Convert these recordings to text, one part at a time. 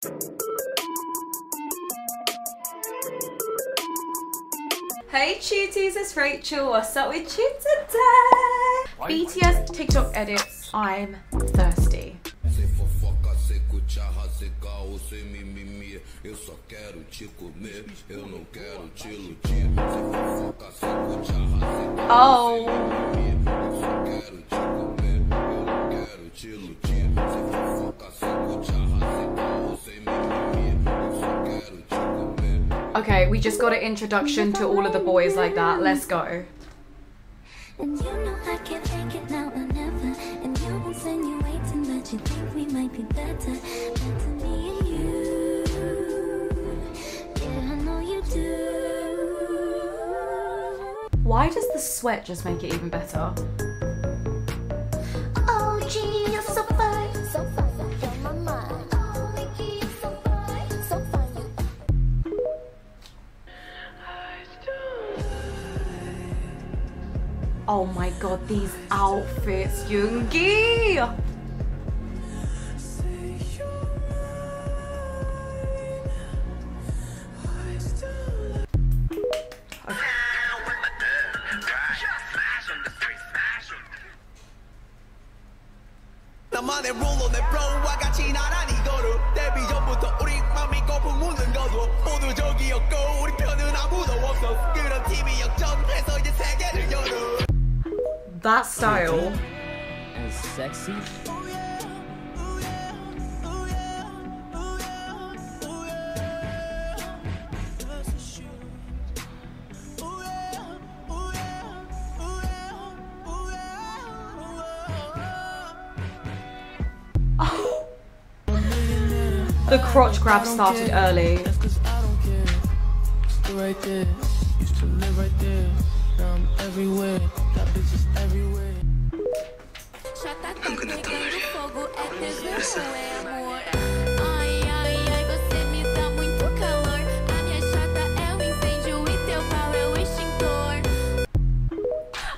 Hey cuties, it's Rachel. What's up with you today? BTS TikTok edits. I'm thirsty. Oh. Okay, we just got an introduction to all of the boys like that. Let's go. And you know I can't take it now or never. And you're insinuating that you think we might be better. Better me and you. Yeah, I know you do. Why does the sweat just make it even better? Oh, gee, you're so. Oh my god, these outfits, Yoongi! And sexy. The crotch grab started early. That's cause I don't care. Stay right there. Used to live right there. Now I'm everywhere. Got bitches everywhere.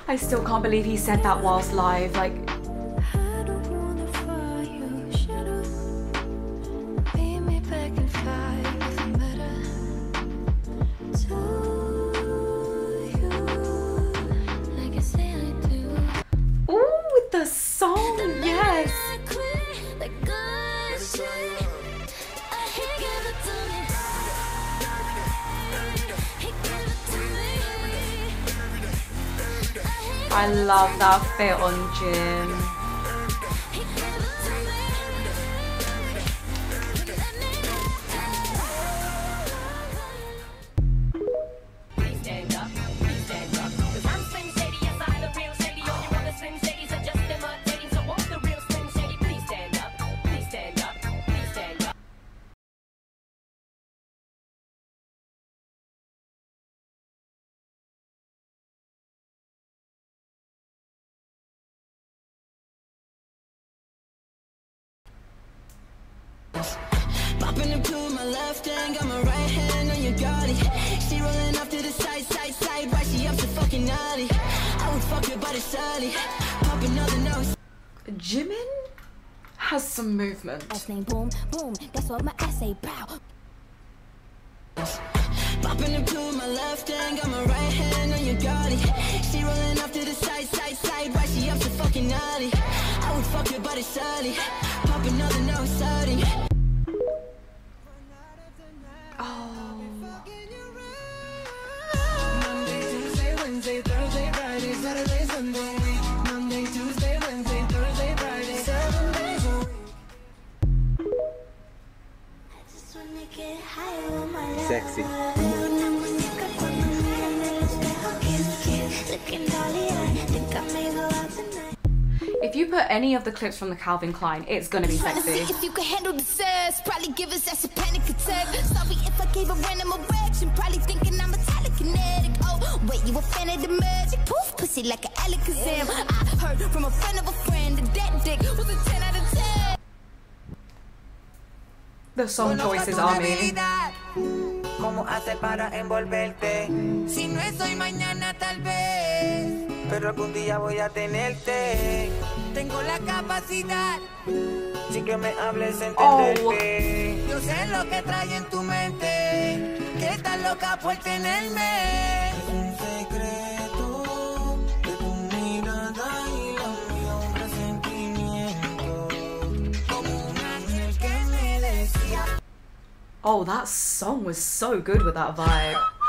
I still can't believe he said that whilst live. Like, I love that fit on Jim. Naughty? I would fuck her body solid. Pop another nose. Jimin has some movement. Last name boom, boom. Guess what my ass say? Bow. Popping up to my left hand, got my right hand on your body. She rolling off to the side, side, side. Why she up so fucking naughty? I would fuck her body solid. Pop another Wednesday, Thursday, Friday, Saturday, Sunday. Monday, Tuesday, Wednesday, Thursday, Friday, seven days a week. Just wanna get high on my love. Sexy. Una muñeca cuando miro en el espejo, kiss, kiss. Looking dolly, I think I may go out tonight. If you put any of the clips from the Calvin Klein, it's gonna be sexy. if you can handle the. Probably give us a panic attack. Sorry if I gave a random erection. Probably thinking I'm a telekinetic. Oh, wait, you a fan of the magic? Poof, pussy like an Alakazam. I heard from a friend of a friend that that dick was a 10 out of 10. The song choices are me. ¿Cómo hace para envolverte? Si no es hoy, mañana tal vez. Pero algún día voy a tenerte. Tengo la capacidad que me hables Oh. Yo sé lo que trae en tu mente, que estás loca por tenerme. Es un secreto de tu mirada y la mía, un presentimiento. Como un ángel que me decía. Oh, that song was so good with that vibe.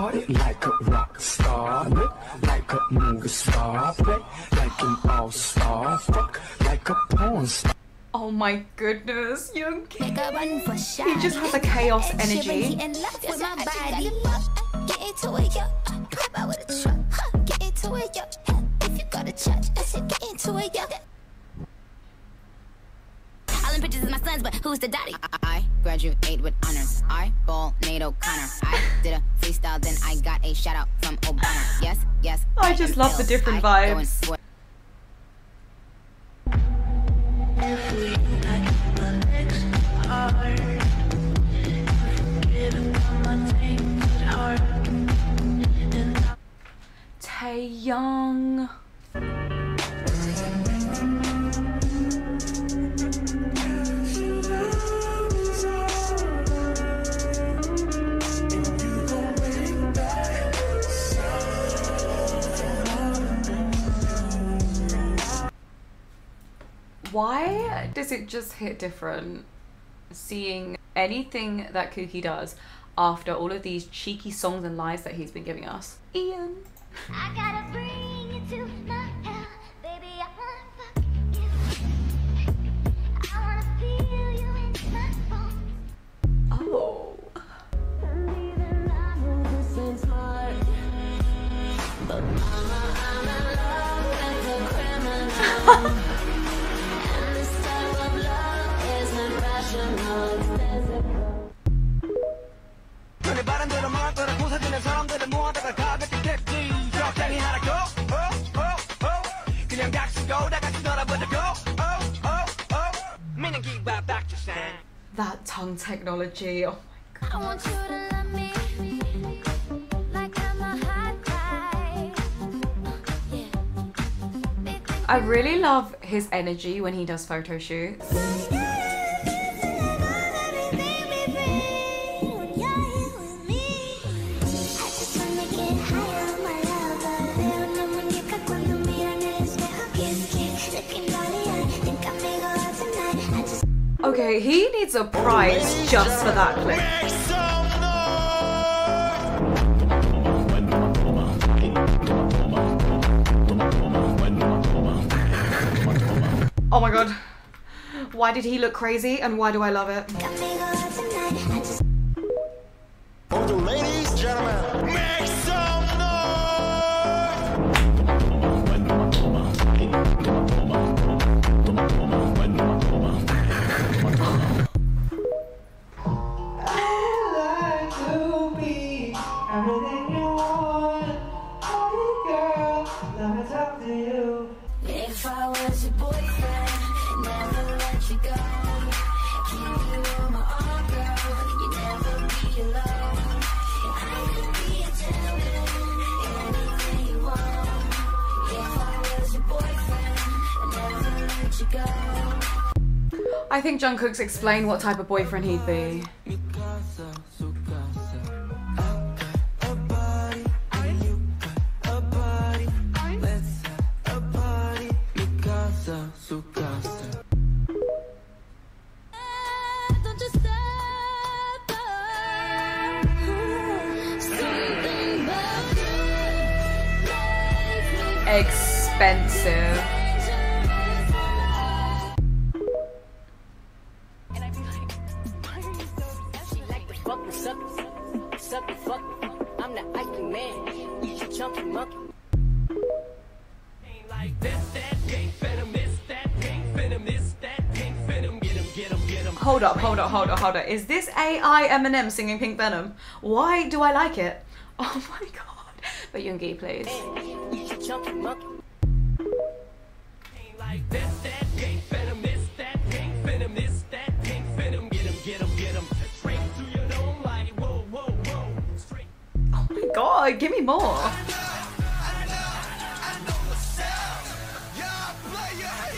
I party like a rock star, look like a movie star, play like an all-star, fuck like a porn star. Oh my goodness, young Make a run for shot. He just has a chaos Ed Sheeran, energy. he in love with my body. Get into it, yeah. Sons, but who's the daddy? I graduate with honors. I ball Nate O'Connor. I did a freestyle, then I got a shout out from Obama. Yes, yes. I just love the different I go and vibes. swear- does it just hit different seeing anything that Kookie does after all of these cheeky songs and lies that he's been giving us? Ian. That tongue technology. Oh my god. I want you to love me like I'm a hot guy. Yeah. I really love his energy when he does photo shoots. Okay, he needs a prize just for that clip. Oh my god. Why did he look crazy and why do I love it? ladies gentlemen I think Jungkook's explained what type of boyfriend he'd be. Don't Hold up, hold up, hold up, hold up. Is this AI Eminem singing Pink Venom? Why do I like it? Oh my god. But Yoongi, please. You should chunky monkey. Ain't like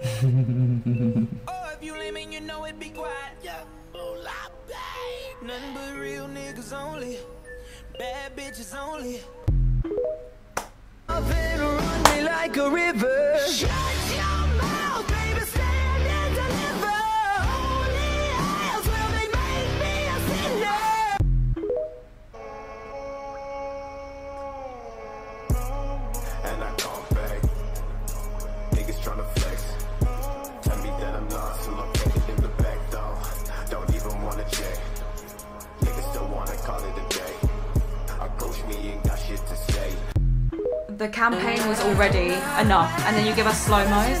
oh, if you lame you know it, be quiet. Yeah, moolah, babe. Nothing but real niggas only. Bad bitches only. Up and run me like a river. Shut your The campaign was already enough, and then you give us slow mos.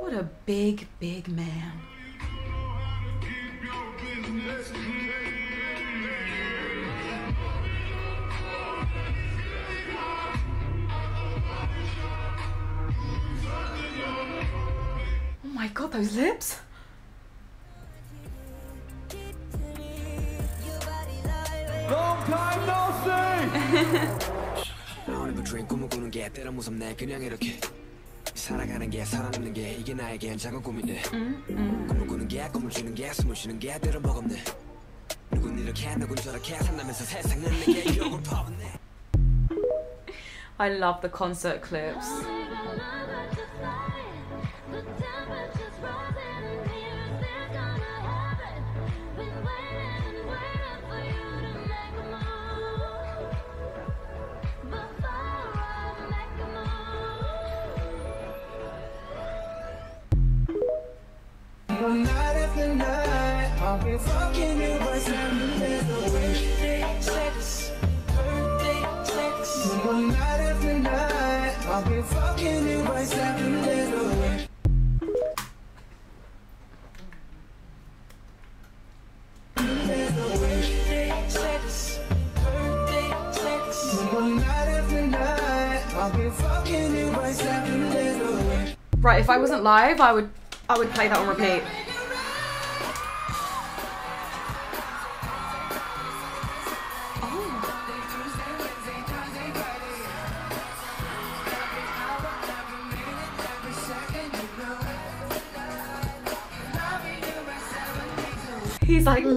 What a big, big man. Oh my god, those lips! Long time no see. 오늘도 dream 꿈을 꾸는 게 때론 무섭네 그냥 이렇게 살아가는 게 살아남는 게 이게 나에겐 작은 꿈인데 꿈을 꾸는 게 꿈을 주는 게 숨을 쉬는 게 때론 버겁네 누군 이렇게 누군 저렇게 산다면서 세상은 내게 기억을 퍼붓네 I love the concert clips. Right, if I wasn't live, I would I would play that on repeat.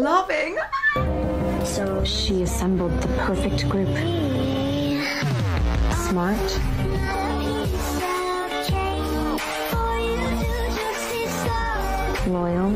Loving. So she assembled the perfect group. Smart, loyal,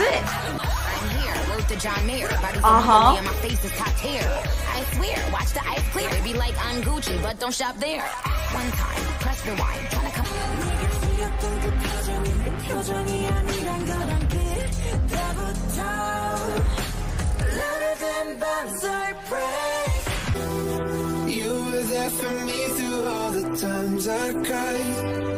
it. Uh-huh. My face is top tier. I swear, watch the ice clear. Be like on Gucci, but don't shop there. One time, press rewind. Tryna come. You were there for me through all the times I cried.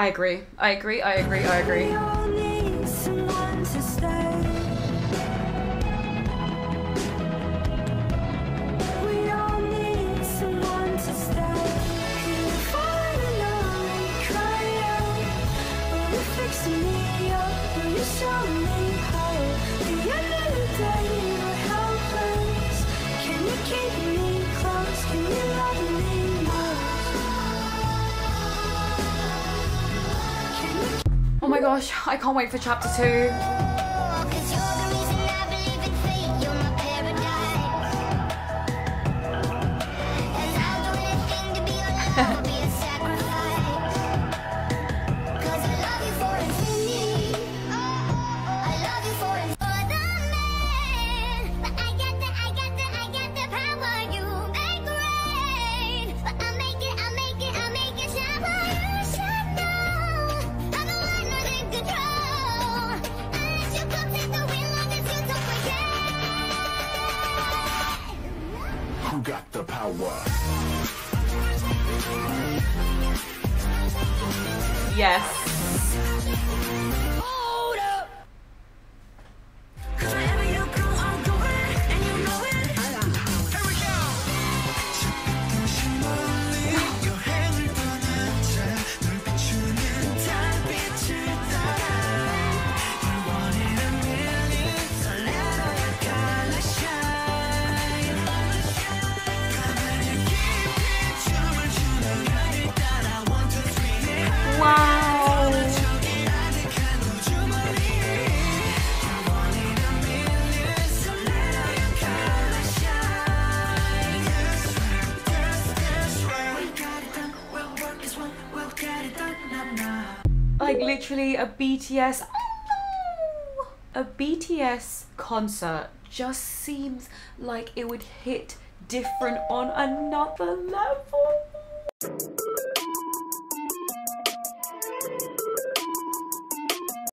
I agree. I agree. I agree. I agree. I can't wait for chapter two. Yes. Literally a BTS oh, a BTS concert just seems like it would hit different on another level.